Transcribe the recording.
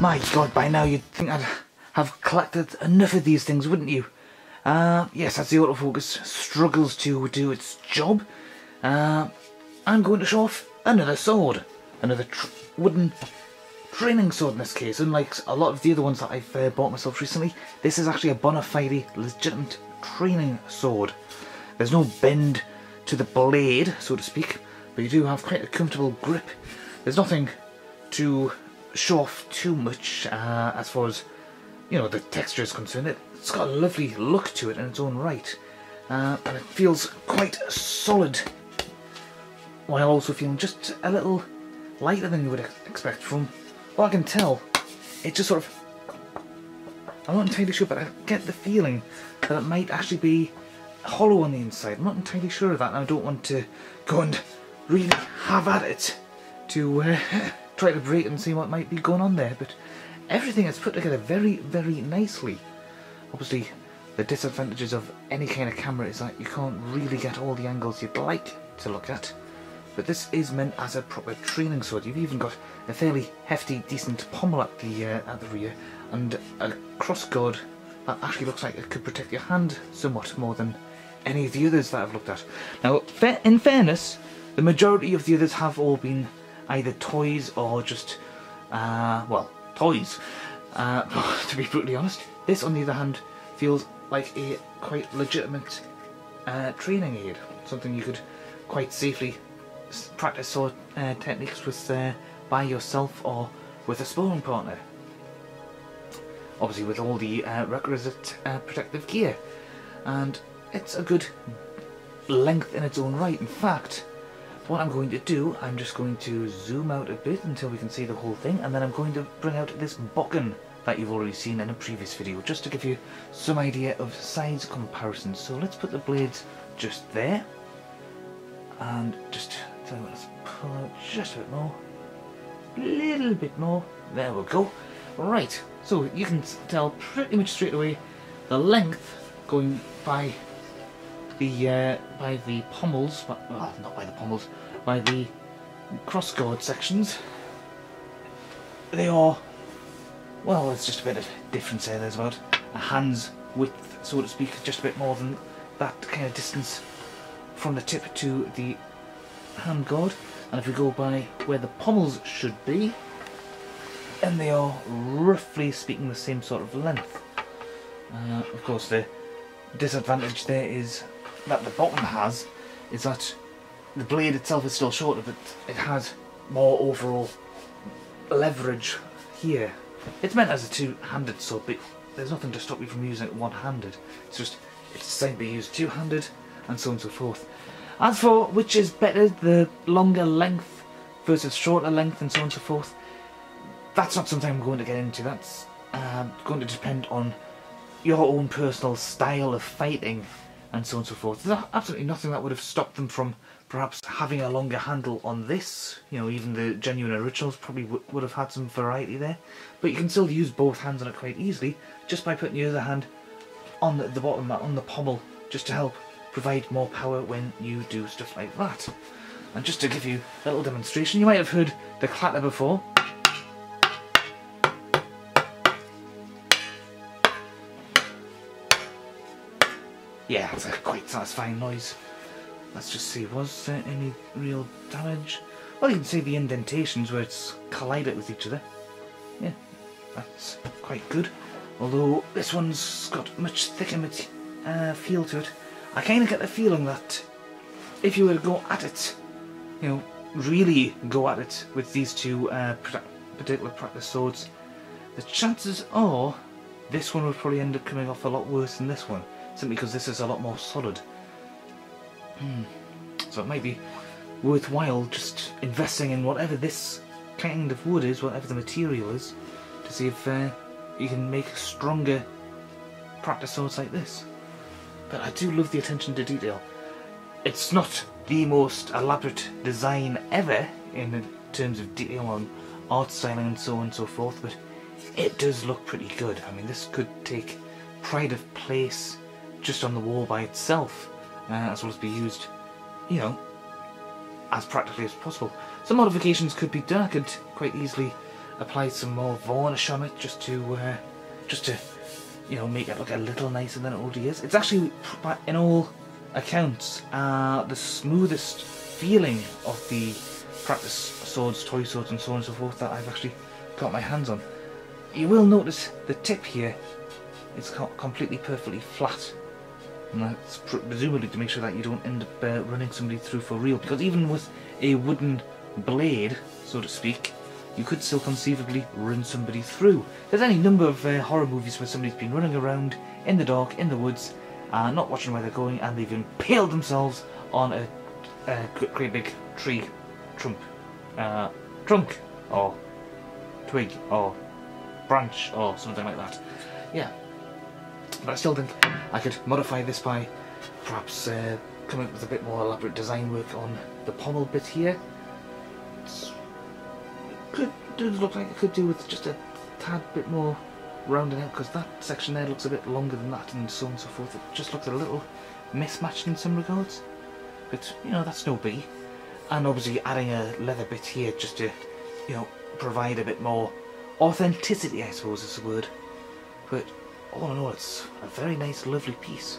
My god, by now you'd think I'd have collected enough of these things, wouldn't you? Uh, yes, as the autofocus struggles to do its job, uh, I'm going to show off another sword. Another tr wooden training sword in this case. Unlike a lot of the other ones that I've uh, bought myself recently, this is actually a bona fide, legitimate training sword. There's no bend to the blade, so to speak, but you do have quite a comfortable grip. There's nothing to show off too much uh, as far as you know the texture is concerned. It, it's got a lovely look to it in its own right, uh, and it feels quite solid, while also feeling just a little lighter than you would expect from Well, I can tell. It just sort of I'm not entirely sure, but I get the feeling that it might actually be hollow on the inside. I'm not entirely sure of that, and I don't want to go and really have at it to uh, try to break and see what might be going on there. But everything is put together very, very nicely. Obviously, the disadvantages of any kind of camera is that you can't really get all the angles you'd like to look at. But this is meant as a proper training sword. You've even got a fairly hefty, decent pommel at the uh, at the rear, and a cross guard that actually looks like it could protect your hand somewhat more than any of the others that I've looked at. Now, in fairness, the majority of the others have all been either toys or just, uh, well, toys. Uh, to be brutally honest, this, on the other hand, feels like a quite legitimate uh, training aid. Something you could quite safely practice sword uh, techniques with uh, by yourself or with a sparring partner. Obviously, with all the uh, requisite protective gear, and it's a good length in its own right. In fact, what I'm going to do, I'm just going to zoom out a bit until we can see the whole thing, and then I'm going to bring out this bokken that you've already seen in a previous video, just to give you some idea of size comparison. So let's put the blades just there, and just tell you what, let's pull out just a bit more, a little bit more, there we go. Right, so you can tell pretty much straight away the length going by the uh, by the pommels, well, not by the pommels, by the crossguard sections. They are, well, there's just a bit of difference there. There's about a hand's width, so to speak, just a bit more than that kind of distance from the tip to the handguard. And if we go by where the pommels should be, and they are roughly speaking the same sort of length. Uh, of course, the disadvantage there is that the bottom has is that the blade itself is still shorter, but it has more overall leverage here. It's meant as a two-handed sword, but there's nothing to stop you from using it one-handed. It's just it's designed to be used two-handed, and so on and so forth. As for which is better, the longer length versus shorter length, and so on and so forth, that's not something I'm going to get into. That's uh, going to depend on your own personal style of fighting and so on and so forth. There's absolutely nothing that would have stopped them from perhaps having a longer handle on this. You know, even the genuine originals probably would have had some variety there. But you can still use both hands on it quite easily just by putting your other hand on the, the bottom, on the pommel, just to help provide more power when you do stuff like that. And just to give you a little demonstration, you might have heard the clatter before. Yeah, it's a quite satisfying noise. Let's just see, was there any real damage? Well, you can see the indentations where it's collided with each other. Yeah, that's quite good. Although this one's got much thicker uh, feel to it. I kind of get the feeling that if you were to go at it, you know, really go at it with these two uh, particular practice swords, the chances are this one would probably end up coming off a lot worse than this one simply because this is a lot more solid. Hmm. So it might be worthwhile just investing in whatever this kind of wood is, whatever the material is, to see if uh, you can make stronger practice swords like this. But I do love the attention to detail. It's not the most elaborate design ever in terms of detail on art styling and so on and so forth, but it does look pretty good. I mean, this could take pride of place just on the wall by itself, uh, as well as be used, you know, as practically as possible. Some modifications could be done. I could quite easily applied some more varnish on it just to uh, just to you know make it look a little nicer than it already is. It's actually in all accounts uh, the smoothest feeling of the practice swords, toy swords and so on and so forth that I've actually got my hands on. You will notice the tip here is completely perfectly flat and that's presumably to make sure that you don't end up uh, running somebody through for real because even with a wooden blade so to speak you could still conceivably run somebody through. There's any number of uh, horror movies where somebody's been running around in the dark, in the woods, uh, not watching where they're going, and they've impaled themselves on a, a great big tree trunk, uh, trunk, or twig, or branch, or something like that. Yeah. But I still think I could modify this by perhaps uh, coming up with a bit more elaborate design work on the pommel bit here. It's could does look like it could do with just a tad bit more rounding out because that section there looks a bit longer than that and so on and so forth. It just looks a little mismatched in some regards. But, you know, that's no biggie. And obviously adding a leather bit here just to, you know, provide a bit more authenticity, I suppose is the word. But all in all, it's a very nice, lovely piece.